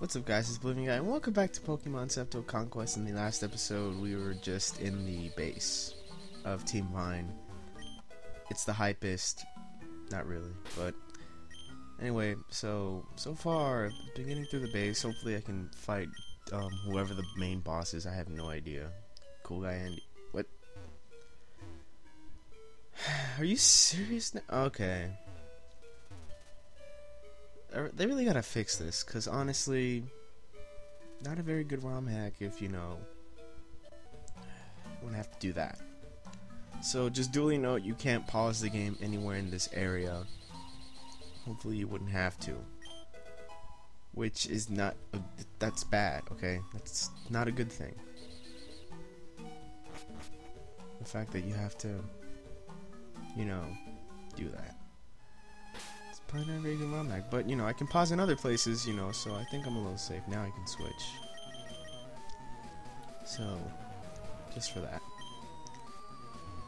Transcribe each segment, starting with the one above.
What's up guys, it's Oblivion Guy, and welcome back to Pokemon Septo Conquest. In the last episode, we were just in the base of Team Vine. It's the hypest, not really, but anyway, so, so far, been getting through the base, hopefully I can fight um, whoever the main boss is, I have no idea. Cool guy Andy, what? Are you serious now? Okay. Uh, they really gotta fix this, because honestly, not a very good ROM hack if, you know, wouldn't have to do that. So just duly note you can't pause the game anywhere in this area. Hopefully you wouldn't have to. Which is not, a, that's bad, okay? That's not a good thing. The fact that you have to, you know, do that. Probably not very good but you know, I can pause in other places, you know, so I think I'm a little safe. Now I can switch. So, just for that.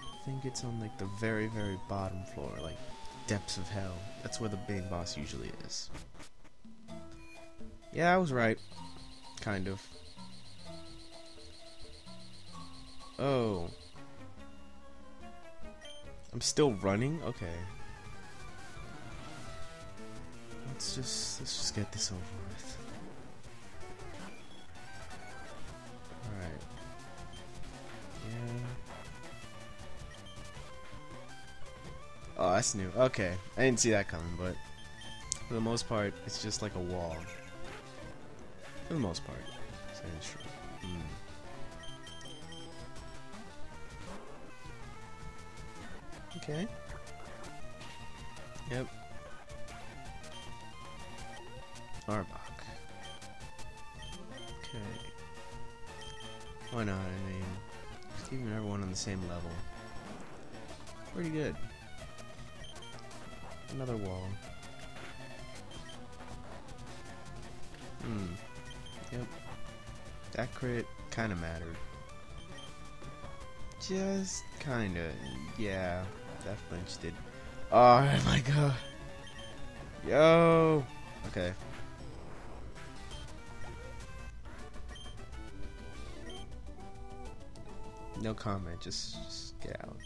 I think it's on like the very, very bottom floor, like depths of hell. That's where the main boss usually is. Yeah, I was right. Kind of. Oh. I'm still running? Okay. Let's just let's just get this over with. Alright. Yeah. Oh, that's new. Okay. I didn't see that coming, but for the most part, it's just like a wall. For the most part. Mm. Okay. Yep. Arbok. Okay. Why not? I mean, keeping everyone on the same level. Pretty good. Another wall. Hmm. Yep. That crit kinda mattered. Just kinda. Yeah. That flinch did. Oh my god. Yo! Okay. No comment, just, just get out.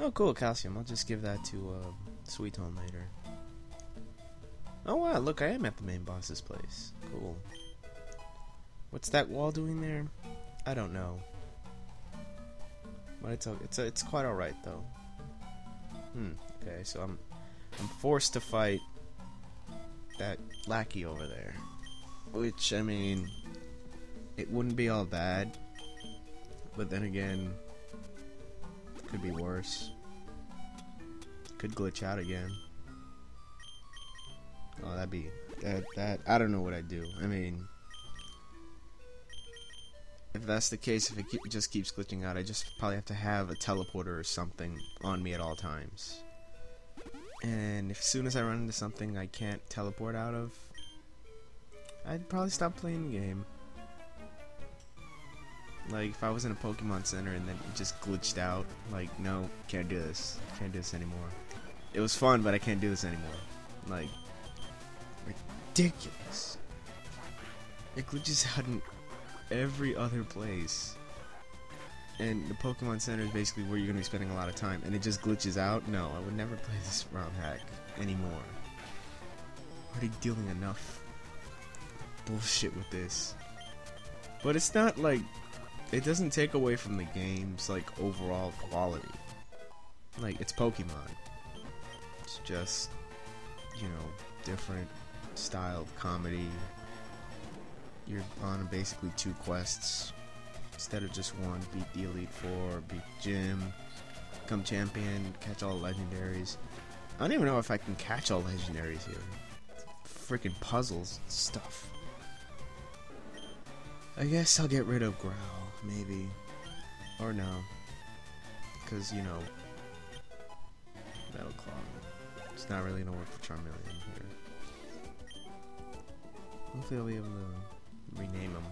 Oh, cool, calcium. I'll just give that to uh, Suiton later. Oh wow, look, I am at the main boss's place. Cool. What's that wall doing there? I don't know. But it's it's it's quite all right though. Hmm. Okay, so I'm I'm forced to fight that lackey over there, which I mean, it wouldn't be all bad but then again, could be worse. Could glitch out again. Oh, that'd be that. That I don't know what I'd do. I mean, if that's the case, if it just keeps glitching out, I just probably have to have a teleporter or something on me at all times. And if, as soon as I run into something I can't teleport out of, I'd probably stop playing the game. Like, if I was in a Pokemon Center and then it just glitched out, like, no, can't do this. Can't do this anymore. It was fun, but I can't do this anymore. Like, ridiculous. It glitches out in every other place. And the Pokemon Center is basically where you're going to be spending a lot of time. And it just glitches out? No, I would never play this ROM hack anymore. already dealing enough bullshit with this. But it's not like it doesn't take away from the game's like overall quality. Like it's Pokemon. It's just you know different styled comedy. You're on basically two quests instead of just one. Beat the Elite Four, beat Gym, become champion, catch all legendaries. I don't even know if I can catch all legendaries here. Freaking puzzles stuff. I guess I'll get rid of Growl maybe. Or no. Because, you know, Metal Claw. It's not really gonna work for Charmeleon here. Hopefully I'll be able to rename him.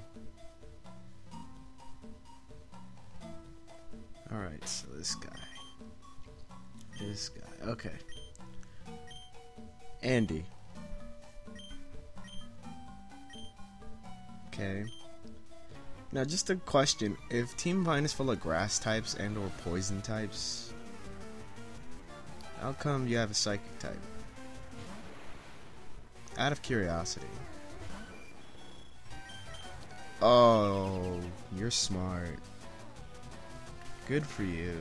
Alright, so this guy. This guy. Okay. Andy. Okay. Now, just a question: If Team Vine is full of grass types and/or poison types, how come you have a psychic type? Out of curiosity. Oh, you're smart. Good for you.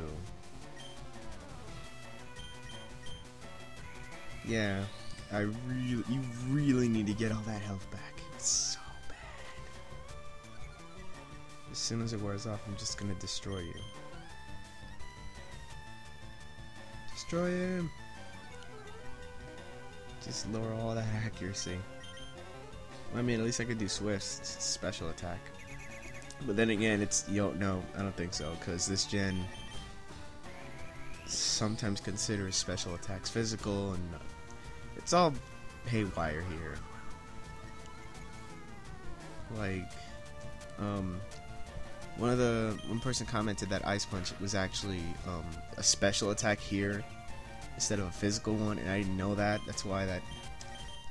Yeah, I really, you really need to get all that health back. It's so. As soon as it wears off, I'm just gonna destroy you. Destroy him. Just lower all that accuracy. I mean, at least I could do Swift's special attack. But then again, it's yo no, I don't think so, because this gen sometimes considers special attacks physical, and it's all haywire here. Like, um, one of the one person commented that Ice Punch was actually um, a special attack here instead of a physical one, and I didn't know that. That's why that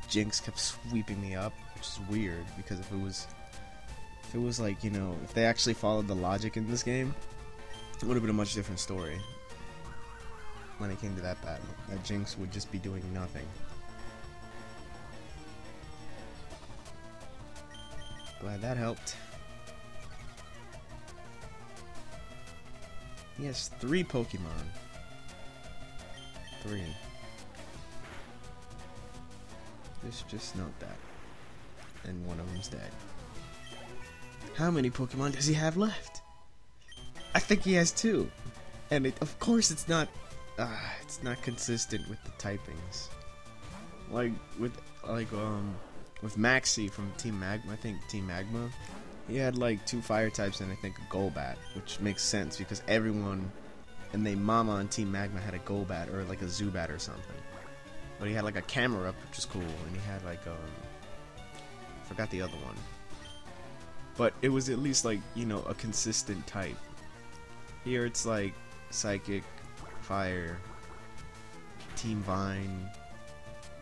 Jynx kept sweeping me up, which is weird because if it was if it was like, you know, if they actually followed the logic in this game, it would have been a much different story. When it came to that battle, that Jynx would just be doing nothing. Glad that helped. He has three Pokemon. Three. Just, just note that. And one of them's dead. How many Pokemon does he have left? I think he has two. And it, of course it's not uh, it's not consistent with the typings. Like with like um with Maxie from Team Magma, I think Team Magma, he had like two fire types and I think a Golbat, which makes sense because everyone and they mama on Team Magma had a Golbat or like a Zubat or something. But he had like a Camerupt, which is cool, and he had like um forgot the other one. But it was at least like, you know, a consistent type. Here it's like Psychic, Fire, Team Vine.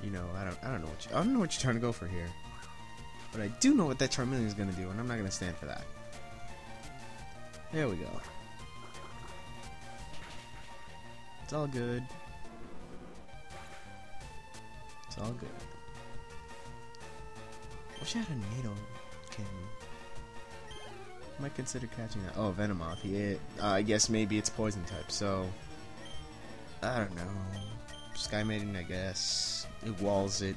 You know, I don't I don't know what you, I don't know what you're trying to go for here. But I do know what that Charmeleon is gonna do, and I'm not gonna stand for that. There we go. It's all good. It's all good. Wish I had a NATO cannon. Might consider catching that. Oh, Venomoth. Yeah, uh, I guess maybe it's poison type. So I don't know. Sky Maiden, I guess. It walls it.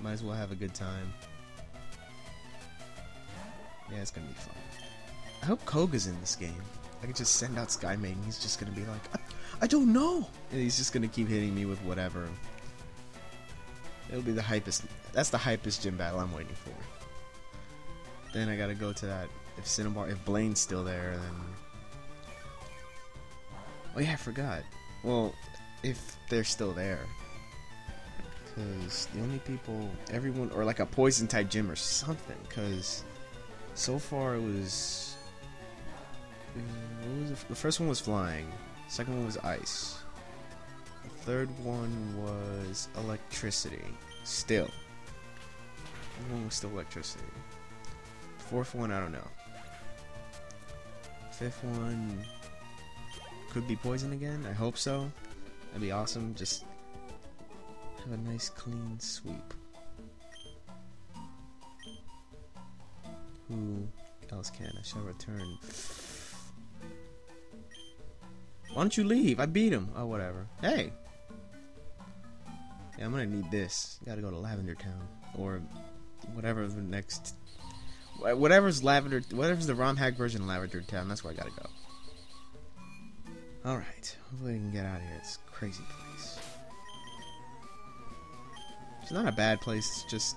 Might as well have a good time. Yeah, it's gonna be fun. I hope Koga's in this game. I could just send out Sky Maiden. He's just gonna be like, I, I don't know, and he's just gonna keep hitting me with whatever. It'll be the hypest. That's the hypest gym battle I'm waiting for. Then I gotta go to that. If Cinnabar, if Blaine's still there, then. Oh yeah, I forgot. Well, if they're still there, because the only people, everyone, or like a poison type gym or something. Because so far it was. was it? The first one was flying. Second one was ice. The third one was electricity. Still. One was still electricity. Fourth one, I don't know. Fifth one could be poison again. I hope so. That'd be awesome. Just have a nice clean sweep. Who else can? I shall return. Why don't you leave? I beat him. Oh, whatever. Hey! Yeah, I'm gonna need this. Gotta go to Lavender Town. Or whatever the next. Whatever's Lavender. Whatever's the ROM hack version of Lavender Town, that's where I gotta go. Alright. Hopefully I can get out of here. It's crazy place. It's not a bad place, it's just.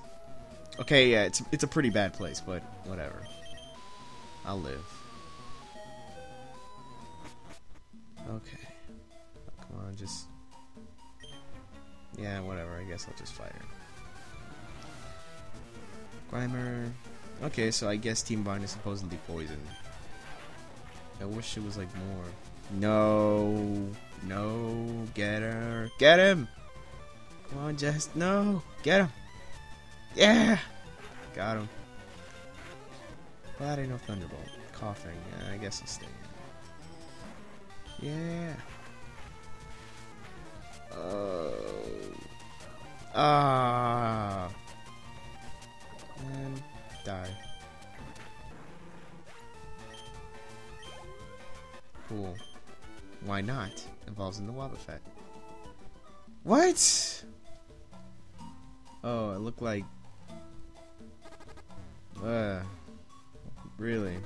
Okay, yeah, it's, it's a pretty bad place, but whatever. I'll live. Okay. Come on, just. Yeah, whatever. I guess I'll just fight her. Grimer. Okay, so I guess Team Vine is supposedly poisoned. I wish it was like more. No. No. Get her. Get him! Come on, Jess. No. Get him. Yeah! Got him. Glad I know Thunderbolt. Coughing. Yeah, I guess I'll stay. Yeah. Oh. Ah. And die. Cool. Why not? Involves in the Wobbuffet. What? Oh, it looked like. Uh. Really?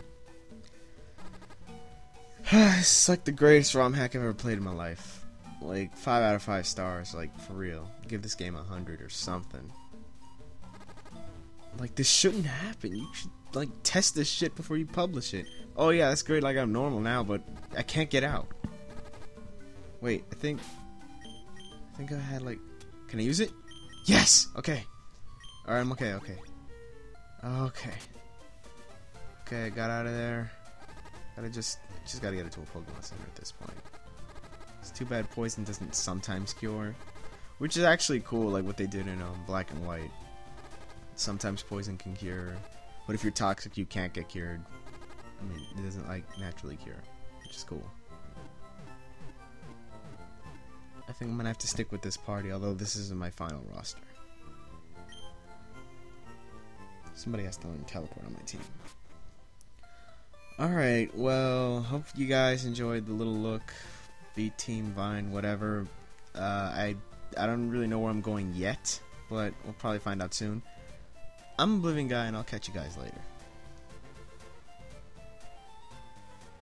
it's like the greatest ROM hack I've ever played in my life. Like, 5 out of 5 stars, like, for real. Give this game a 100 or something. Like, this shouldn't happen. You should, like, test this shit before you publish it. Oh, yeah, that's great, like, I'm normal now, but I can't get out. Wait, I think... I think I had, like... Can I use it? Yes! Okay. Alright, I'm okay, okay. Okay. Okay, I got out of there. Gotta just... Just gotta get it to a Pokemon Center at this point. It's too bad poison doesn't sometimes cure. Which is actually cool, like what they did in um, Black and White. Sometimes poison can cure. But if you're toxic, you can't get cured. I mean, it doesn't, like, naturally cure. Which is cool. Think I'm gonna have to stick with this party, although this isn't my final roster. Somebody has to learn teleport on my team. Alright, well, hope you guys enjoyed the little look. Beat Team Vine, whatever. Uh, I I don't really know where I'm going yet, but we'll probably find out soon. I'm Oblivion Guy, and I'll catch you guys later.